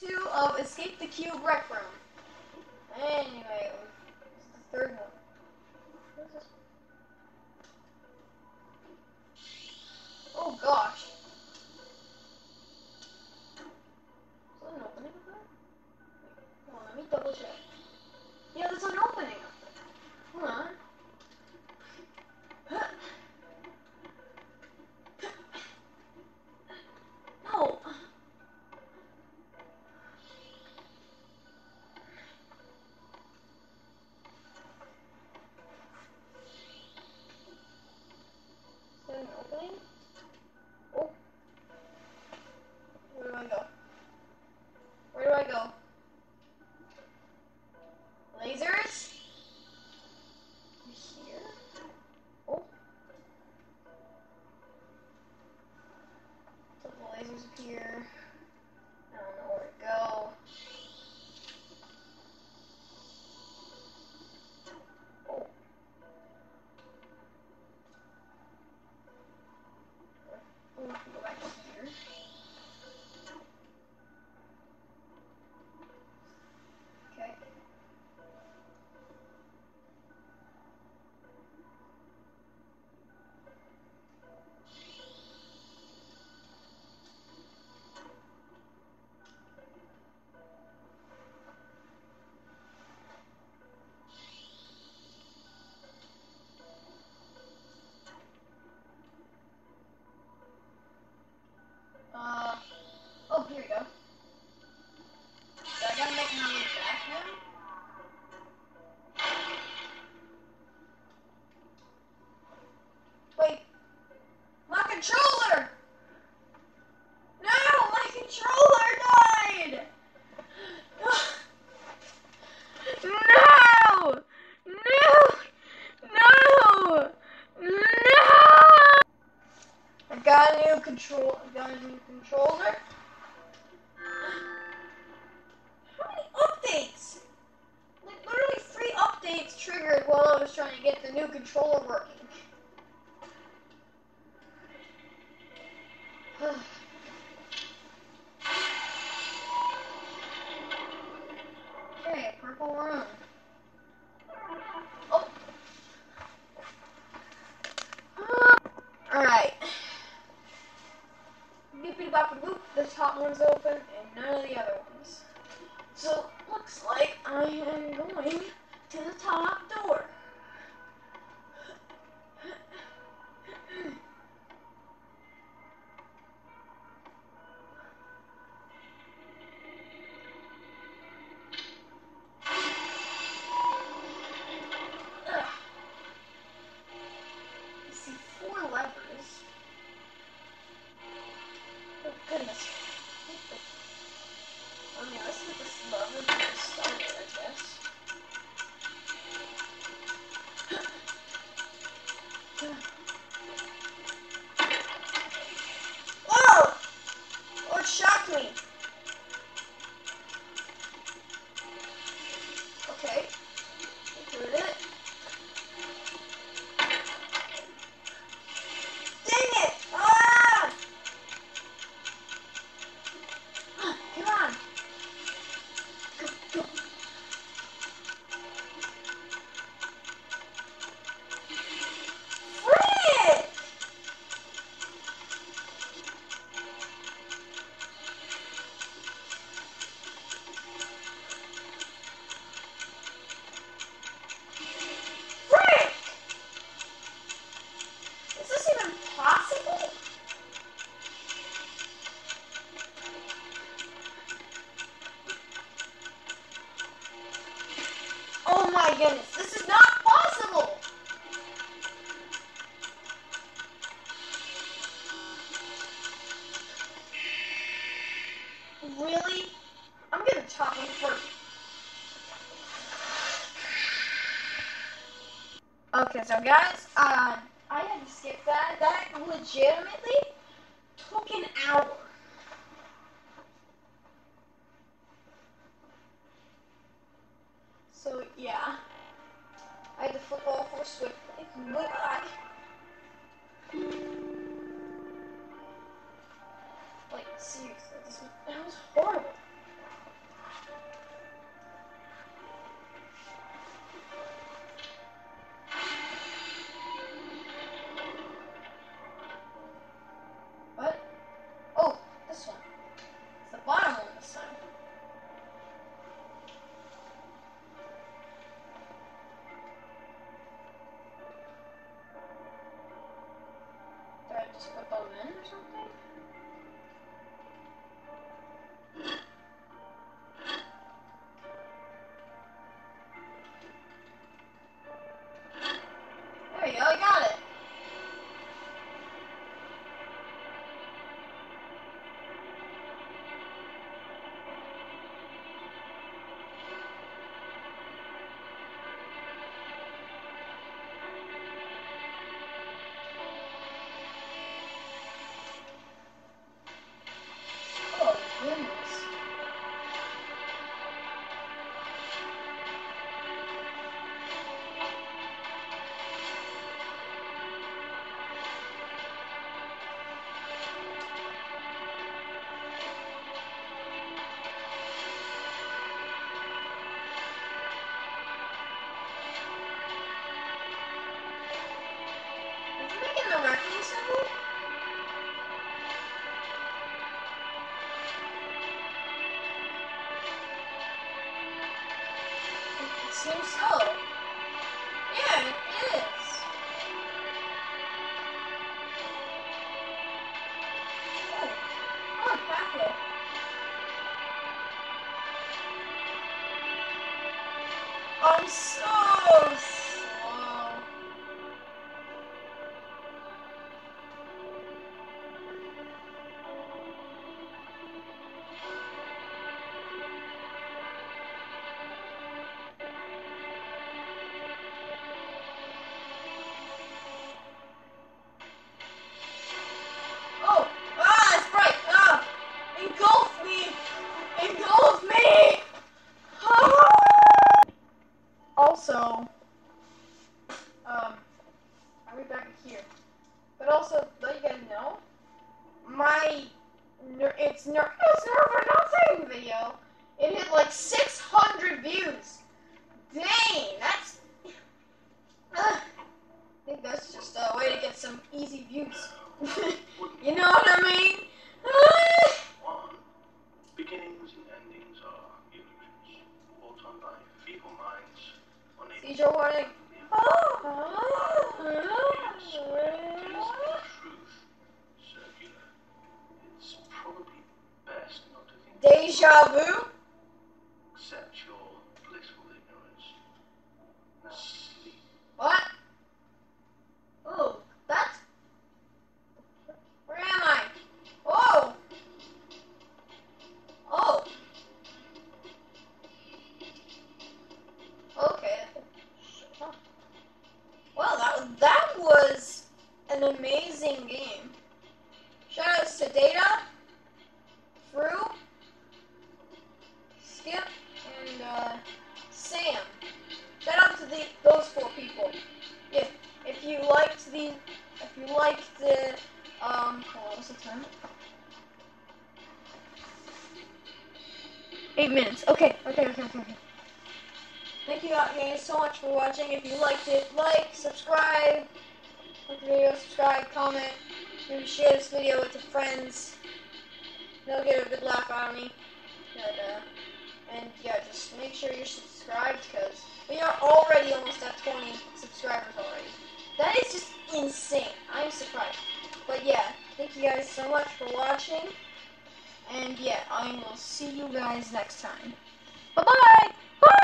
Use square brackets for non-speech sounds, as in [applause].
two of Escape the Cube Rec Room. Anyway, is the third one. Oh gosh. Is that an opening hold on, let me double check. Yeah, there's an opening up there. Hold on. No. Is there an opening? Oh. Where do I go? Where do I go? Lasers? Here? Oh. So the lasers appear. I don't know where to go. Oh. Oh, we can go back here. Okay. Uh, oh, here we go. So I gotta make my way back now. Wait, my controller! No, my controller died! No! No! No! No! I got a new control. New controller. How many updates? Like literally three updates triggered while I was trying to get the new controller working. okay, purple room. Oh. Alright. Boopity boppity boop, the top one's open and none of the other ones. So, looks like I am going to the top door. Oh goodness. What the- Oh yeah, let's hit this lever to get started, I guess. Okay, so guys, uh, I had to skip that. That legitimately took an hour. So yeah, I had to flip all four swiftly. But I, like seriously, that was horrible. Bottom one this time. So you know what I mean? One, [sighs] beginnings and endings are illusions, on by feeble minds, Seizure warning. truth, circular. Shout outs to Data, Fru, Skip, and uh, Sam. Shout out to the those four people. If if you liked the if you liked the um on, what's the time? Eight minutes. Okay, okay, okay, okay. Thank you guys so much for watching. If you liked it, like, subscribe, like the video, subscribe, comment, share this video with your friends. They'll get a good laugh out of me. And, uh, and yeah, just make sure you're subscribed because we are already almost at 20 subscribers already. That is just insane. I'm surprised. But yeah, thank you guys so much for watching. And yeah, I will see you guys next time. Bye bye!